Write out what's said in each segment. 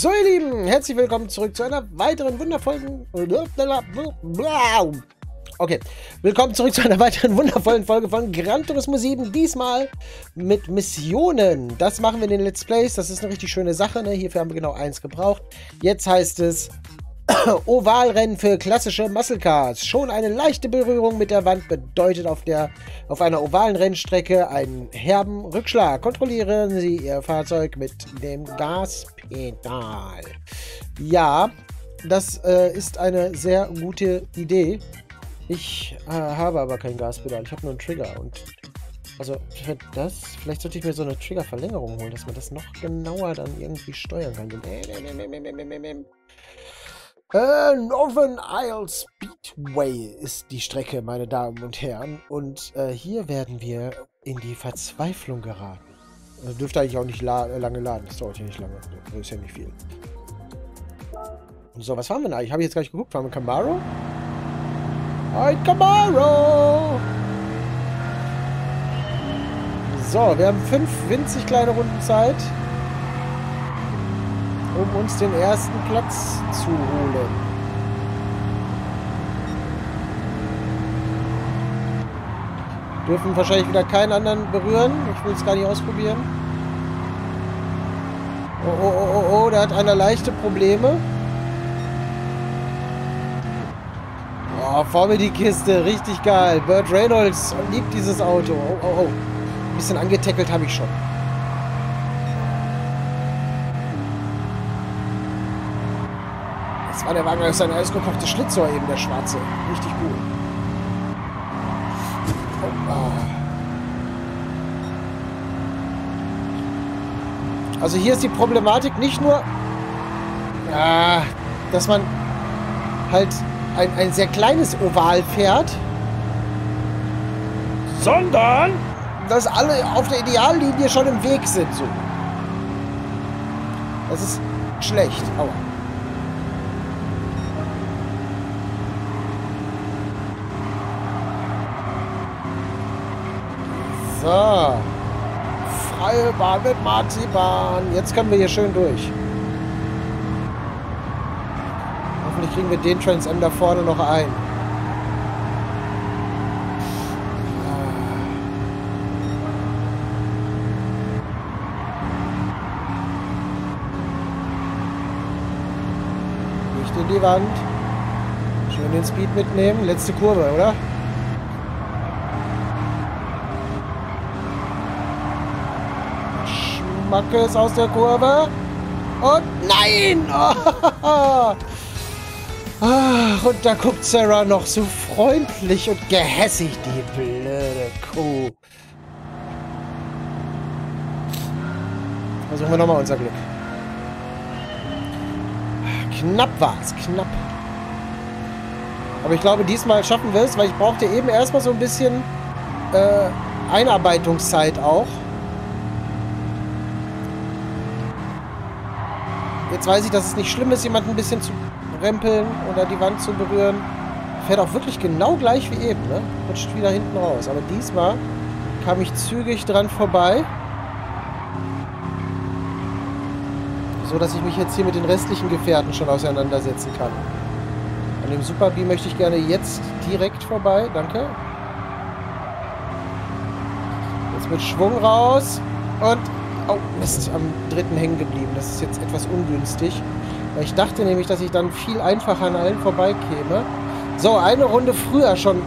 So, ihr Lieben, herzlich willkommen zurück zu einer weiteren wundervollen. Okay, willkommen zurück zu einer weiteren wundervollen Folge von Gran Turismo 7. Diesmal mit Missionen. Das machen wir in den Let's Plays. Das ist eine richtig schöne Sache. Ne? Hierfür haben wir genau eins gebraucht. Jetzt heißt es Ovalrennen für klassische Muscle Cars. Schon eine leichte Berührung mit der Wand bedeutet auf, der, auf einer ovalen Rennstrecke einen herben Rückschlag. Kontrollieren Sie Ihr Fahrzeug mit dem Gaspedal. Ja, das äh, ist eine sehr gute Idee. Ich äh, habe aber kein Gaspedal. Ich habe nur einen Trigger. Und also das, vielleicht sollte ich mir so eine Triggerverlängerung holen, dass man das noch genauer dann irgendwie steuern kann. Äh, Northern Isle Speedway ist die Strecke, meine Damen und Herren. Und äh, hier werden wir in die Verzweiflung geraten. Das dürfte eigentlich auch nicht la lange laden. Das dauert ja nicht lange. Das ist ja nicht viel. So, was fahren wir denn eigentlich? Habe ich jetzt gar nicht geguckt. Fahren wir Camaro? Ein Camaro! So, wir haben fünf winzig kleine Runden Zeit um uns den ersten Platz zu holen. Dürfen wahrscheinlich wieder keinen anderen berühren. Ich will es gar nicht ausprobieren. Oh, oh, oh, oh, oh, da hat einer leichte Probleme. Oh, vor mir die Kiste. Richtig geil. Burt Reynolds liebt dieses Auto. Oh, oh, oh. Ein bisschen angetackelt habe ich schon. Ah, der Wagen ist ein eisgekochte Schlitzohr eben, der schwarze. Richtig gut. Also hier ist die Problematik nicht nur, ja, dass man halt ein, ein sehr kleines Oval fährt, sondern dass alle auf der Ideallinie schon im Weg sind. So. Das ist schlecht. Aua. So. Freie Bahn mit Marzipan. Jetzt können wir hier schön durch. Hoffentlich kriegen wir den Trans da vorne noch ein. Nicht in die Wand. Schön den Speed mitnehmen. Letzte Kurve, oder? Macke ist aus der Kurve. Und nein! Ach, und da guckt Sarah noch so freundlich und gehässig, die blöde Kuh. Versuchen wir nochmal unser Glück. Knapp war es, knapp. Aber ich glaube, diesmal schaffen wir es, weil ich brauchte eben erstmal so ein bisschen äh, Einarbeitungszeit auch. Jetzt weiß ich, dass es nicht schlimm ist, jemanden ein bisschen zu rempeln oder die Wand zu berühren. Fährt auch wirklich genau gleich wie eben, ne? Rutscht wieder hinten raus. Aber diesmal kam ich zügig dran vorbei. So, dass ich mich jetzt hier mit den restlichen Gefährten schon auseinandersetzen kann. An dem Super B möchte ich gerne jetzt direkt vorbei. Danke. Jetzt mit Schwung raus. Und Oh, Mist, am dritten hängen geblieben. Das ist jetzt etwas ungünstig. Weil ich dachte nämlich, dass ich dann viel einfacher an allen vorbeikäme. So, eine Runde früher schon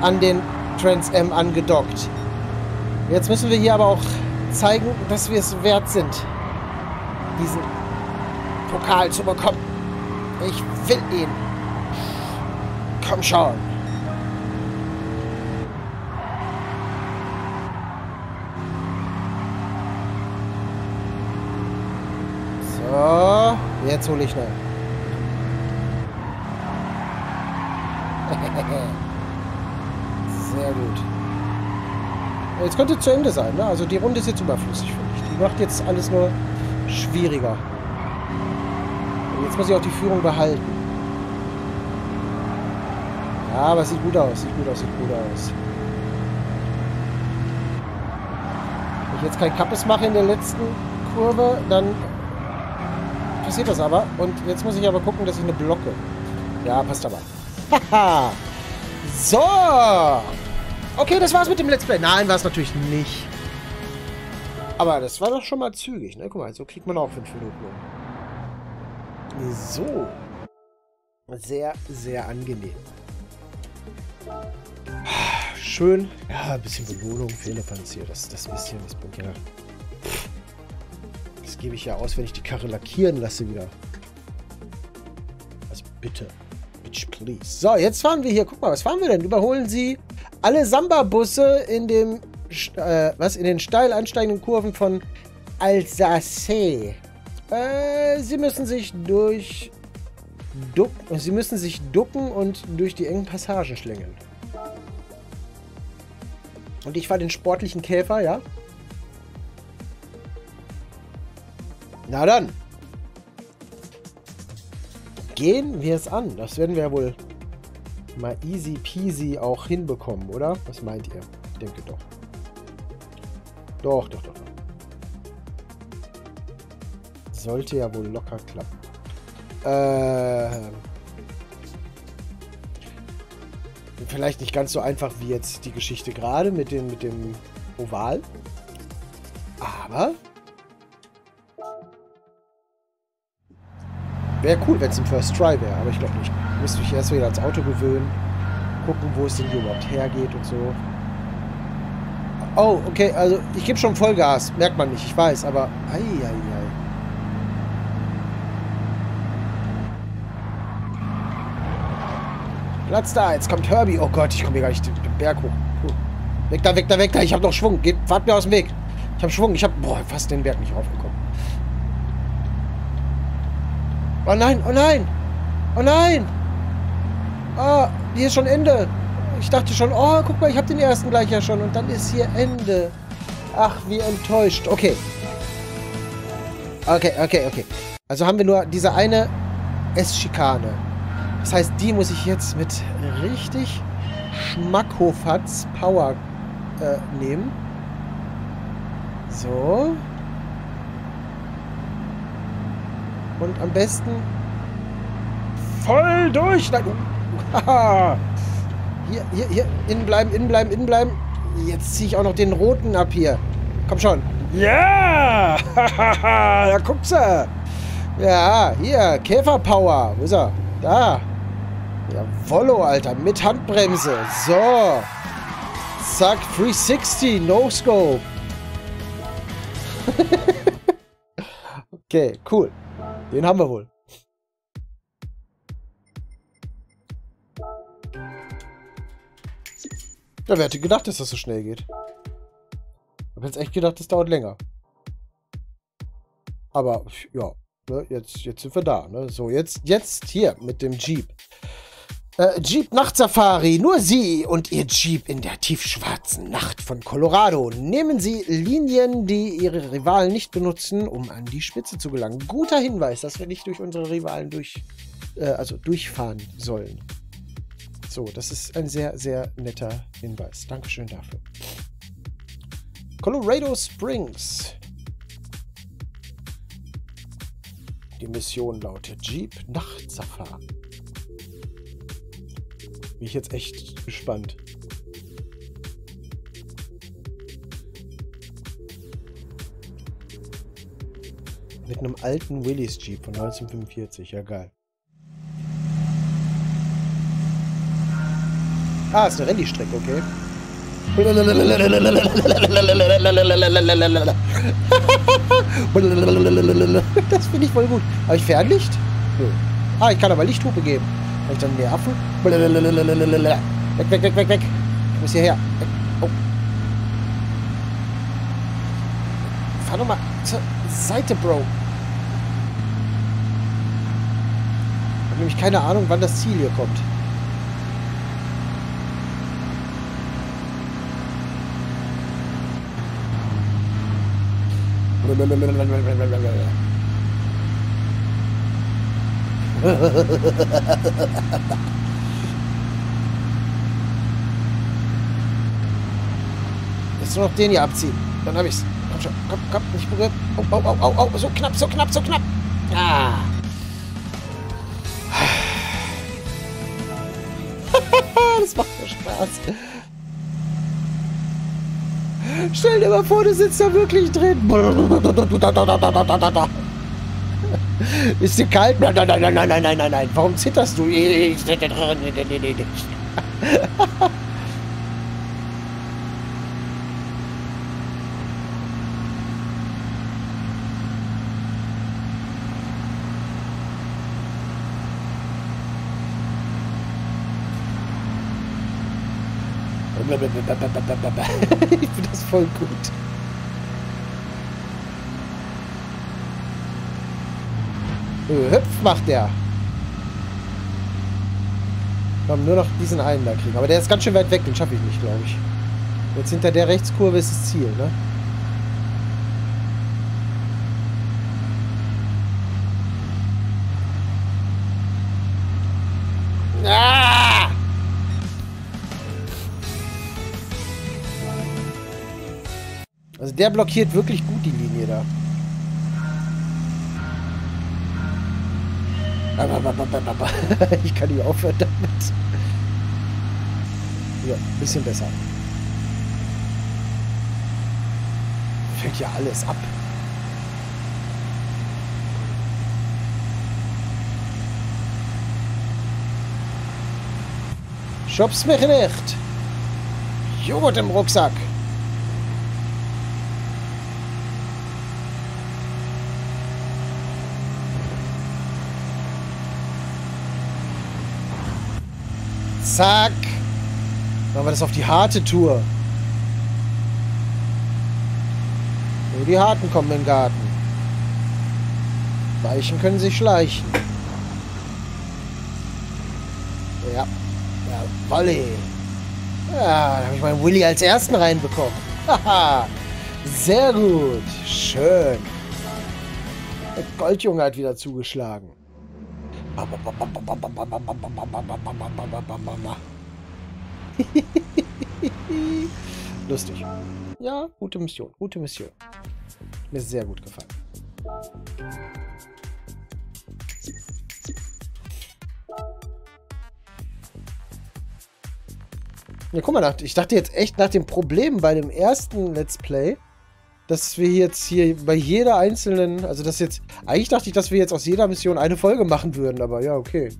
an den Trans M angedockt. Jetzt müssen wir hier aber auch zeigen, dass wir es wert sind, diesen Pokal zu bekommen. Ich will ihn. Komm schon. Jetzt hole ich noch. Sehr gut. Jetzt könnte zu Ende sein, ne? Also die Runde ist jetzt überflüssig, finde ich. Die macht jetzt alles nur schwieriger. Und jetzt muss ich auch die Führung behalten. Ja, aber es sieht gut aus, sieht gut aus, sieht gut aus. Wenn ich jetzt kein Kappes mache in der letzten Kurve, dann passiert das aber. Und jetzt muss ich aber gucken, dass ich eine blocke. Ja, passt aber. Haha. so. Okay, das war's mit dem Let's Play. Nein, war es natürlich nicht. Aber das war doch schon mal zügig, ne? Guck mal, so kriegt man auch fünf Minuten um. So. Sehr, sehr angenehm. Schön. Ja, ein bisschen Belohnung Elefanz hier. Das, das bisschen, das ja. Gebe ich ja aus, wenn ich die Karre lackieren lasse wieder. Also bitte. Bitch, please. So, jetzt fahren wir hier. Guck mal, was fahren wir denn? Überholen Sie alle Samba-Busse in dem äh, was in den steil ansteigenden Kurven von Alsace. Äh, sie müssen sich durch ducken, sie müssen sich ducken und durch die engen Passagen schlängeln. Und ich fahre den sportlichen Käfer, ja? Na dann. Gehen wir es an. Das werden wir ja wohl mal easy peasy auch hinbekommen, oder? Was meint ihr? Ich denke doch. Doch, doch, doch. Sollte ja wohl locker klappen. Äh, vielleicht nicht ganz so einfach wie jetzt die Geschichte gerade mit dem, mit dem Oval. Aber wäre cool, wenn es im First Try wäre, aber ich glaube nicht. Müsste ich erst wieder ans Auto gewöhnen, gucken, wo es denn hier überhaupt hergeht und so. Oh, okay, also ich gebe schon Vollgas. Merkt man nicht, ich weiß, aber... Ei, ei, ei. Platz da, jetzt kommt Herbie. Oh Gott, ich komme hier gar nicht den Berg hoch. Weg da, weg da, weg da. Ich habe noch Schwung. Geht, fahrt mir aus dem Weg. Ich habe Schwung. Ich habe... Fast den Berg nicht raufgekommen. Oh nein, oh nein. Oh nein. Oh, hier ist schon Ende. Ich dachte schon, oh, guck mal, ich habe den ersten gleich ja schon. Und dann ist hier Ende. Ach, wie enttäuscht. Okay. Okay, okay, okay. Also haben wir nur diese eine S-Schikane. Das heißt, die muss ich jetzt mit richtig Schmackhofatz Power äh, nehmen. So. Und am besten voll durch. Nein. Haha. Hier, hier, hier. Innen bleiben, innen bleiben, innen bleiben. Jetzt ziehe ich auch noch den roten ab hier. Komm schon. Ja! Hahaha, da guckst du. Ja, hier. Käferpower. Wo ist er? Da. Jawollo, Alter. Mit Handbremse. So. Zack, 360. No Scope. okay, cool. Den haben wir wohl. Ja, wer hätte gedacht, dass das so schnell geht? Ich habe jetzt echt gedacht, das dauert länger. Aber, ja, ne, jetzt, jetzt sind wir da. Ne? So, jetzt, jetzt hier mit dem Jeep. Äh, Jeep Nachtsafari, nur Sie und Ihr Jeep in der tiefschwarzen Nacht von Colorado. Nehmen Sie Linien, die Ihre Rivalen nicht benutzen, um an die Spitze zu gelangen. Guter Hinweis, dass wir nicht durch unsere Rivalen durch, äh, also durchfahren sollen. So, das ist ein sehr, sehr netter Hinweis. Dankeschön dafür. Colorado Springs. Die Mission lautet Jeep Nachtsafari. Bin ich jetzt echt gespannt. Mit einem alten Willys Jeep von 1945. Ja, geil. Ah, ist eine Rallye-Strecke, okay. Das finde ich voll gut. Habe ich Fernlicht? Nö. Ah, ich kann aber Lichthupe geben. Habe ich dann Nerven? Weg, weg, weg, weg, weg. Ich muss hierher. Weg. Oh. Fahr doch mal zur Seite, Bro. Ich habe nämlich keine Ahnung, wann das Ziel hier kommt. Jetzt nur noch den hier abziehen. Dann habe ich's. Komm schon. Komm, komm, nicht berührt. Oh, oh, oh, oh, oh. So knapp, so knapp, so knapp. Ah. das macht mir Spaß. Stell dir mal vor, du sitzt da wirklich drin. Ist dir kalt? Nein, nein, nein, nein, nein, nein, nein, nein. Warum zitterst du? ich finde das voll gut. Hüpf macht der. Komm, nur noch diesen einen da kriegen. Aber der ist ganz schön weit weg, den schaffe ich nicht, glaube ich. Jetzt hinter der Rechtskurve ist das Ziel, ne? Ah! Also der blockiert wirklich gut die Linie da. Ich kann nicht aufhören damit. Ja, ein bisschen besser. Fällt ja alles ab. Schub's mich nicht. Joghurt im Rucksack. Zack. Machen wir das auf die harte Tour. Nur die Harten kommen im Garten. Weichen können sich schleichen. Ja. Ja, Volley. Ja, da habe ich meinen Willy als ersten reinbekommen. Haha. Sehr gut. Schön. Der Goldjunge hat wieder zugeschlagen. Lustig. Ja, gute Mission. Gute Mission. Mir sehr gut gefallen. Ja, guck mal, ich dachte jetzt echt nach dem Problem bei dem ersten Let's Play, dass wir jetzt hier bei jeder einzelnen, also das jetzt, eigentlich dachte ich, dass wir jetzt aus jeder Mission eine Folge machen würden, aber ja, okay.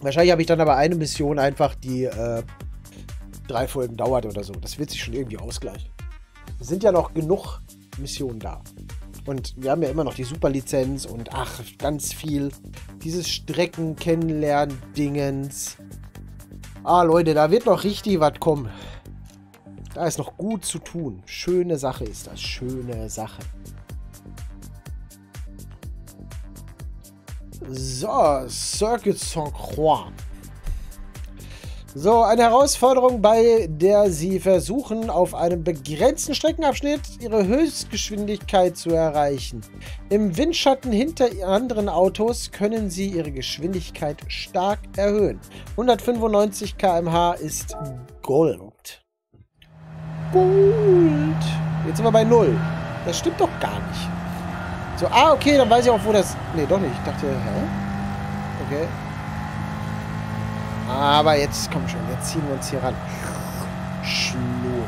Wahrscheinlich habe ich dann aber eine Mission einfach, die äh, drei Folgen dauert oder so. Das wird sich schon irgendwie ausgleichen. Es sind ja noch genug Missionen da. Und wir haben ja immer noch die Superlizenz und ach, ganz viel. Dieses Strecken kennenlernen Dingens. Ah, Leute, da wird noch richtig was kommen. Da ist noch gut zu tun. Schöne Sache ist das. Schöne Sache. So, Circuit Saint Croix. So, eine Herausforderung, bei der Sie versuchen, auf einem begrenzten Streckenabschnitt Ihre Höchstgeschwindigkeit zu erreichen. Im Windschatten hinter anderen Autos können Sie Ihre Geschwindigkeit stark erhöhen. 195 km/h ist Gold. Gold. Jetzt sind wir bei 0. Das stimmt doch gar nicht. So, ah, okay, dann weiß ich auch, wo das... Nee, doch nicht. Ich dachte, hä? Okay. Aber jetzt, komm schon, jetzt ziehen wir uns hier ran. Schnur.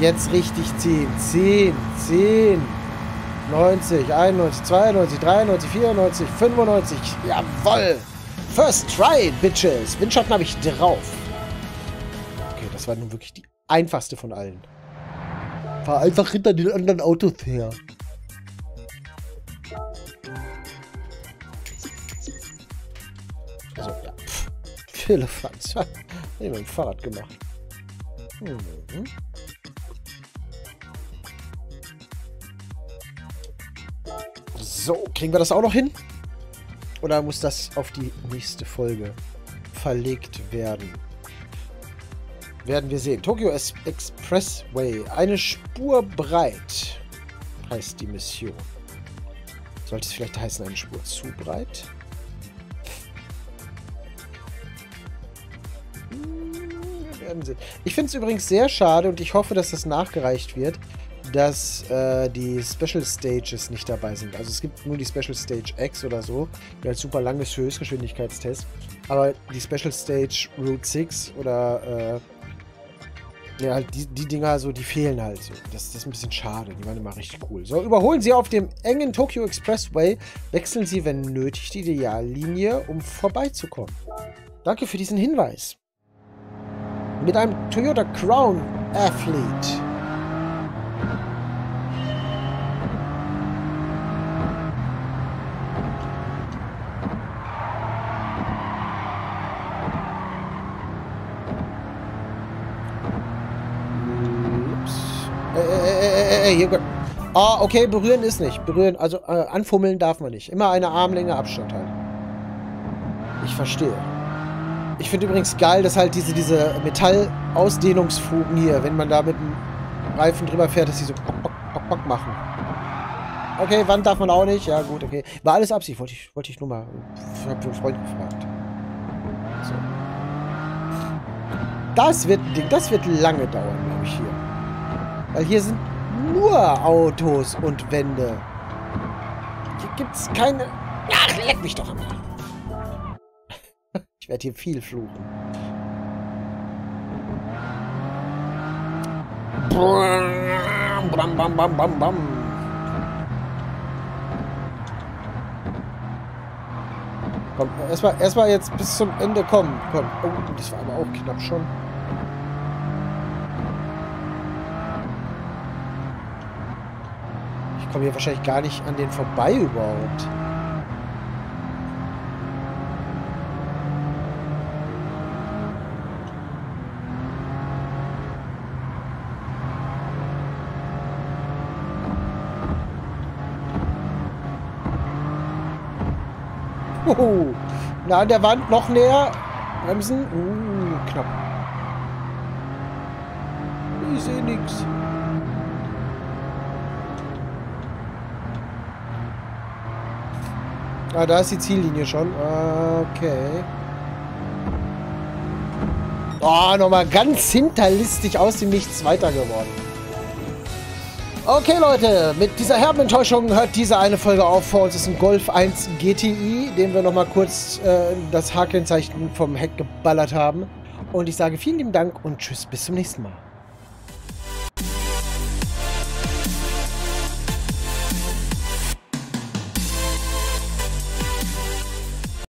Jetzt richtig ziehen. 10, 10, 90, 91, 92, 93, 94, 95. Jawoll! First try, Bitches! Windschatten habe ich drauf. Okay, das war nun wirklich die einfachste von allen. Fahr einfach hinter den anderen Autos her. Also, ja. Pff, Philippans. ich mit dem Fahrrad gemacht. Mhm. So, kriegen wir das auch noch hin? Oder muss das auf die nächste Folge verlegt werden? Werden wir sehen. Tokyo es Expressway. Eine Spur breit heißt die Mission. Sollte es vielleicht heißen, eine Spur zu breit? Hm, wir werden sehen. Ich finde es übrigens sehr schade und ich hoffe, dass das nachgereicht wird, dass äh, die Special Stages nicht dabei sind. Also es gibt nur die Special Stage X oder so, die halt super lang ist Höchstgeschwindigkeitstest. Aber die Special Stage Route 6 oder äh, ja, halt die, die Dinger so, die fehlen halt so. Das, das ist ein bisschen schade. Die waren immer richtig cool. So, überholen Sie auf dem engen Tokyo Expressway. Wechseln Sie, wenn nötig, die Ideallinie, um vorbeizukommen. Danke für diesen Hinweis. Mit einem Toyota Crown Athlete. Ey, hier. Ah, okay, berühren ist nicht. Berühren, also äh, anfummeln darf man nicht. Immer eine Armlänge Abstand halt. Ich verstehe. Ich finde übrigens geil, dass halt diese, diese Metall-Ausdehnungsfugen hier, wenn man da mit dem Reifen drüber fährt, dass die so pock, pock, pock, pock machen. Okay, Wand darf man auch nicht. Ja, gut, okay. War alles Absicht, wollte ich, wollte ich nur mal. Ich habe für einen Freund gefragt. So. Das wird ein Ding, das wird lange dauern, glaube ich, hier. Weil hier sind nur Autos und Wände. Hier gibt's keine... Ach, leck mich doch einmal. Ich werde hier viel fluchen. Bam, bam, bam, bam, bam. Komm, erstmal erst jetzt bis zum Ende kommen. Komm. Oh, das war aber auch knapp schon. Komme hier wahrscheinlich gar nicht an den vorbei überhaupt. Oh, na, an der Wand noch näher. Bremsen. Uh, knapp. Ich sehe nichts. Ah, da ist die Ziellinie schon. Okay. Oh, nochmal ganz hinterlistig aus dem Nichts weiter geworden. Okay, Leute, mit dieser herben Enttäuschung hört diese eine Folge auf. Vor uns ist ein Golf 1 GTI, dem wir nochmal kurz äh, das Hakenzeichen vom Heck geballert haben. Und ich sage vielen lieben Dank und tschüss, bis zum nächsten Mal.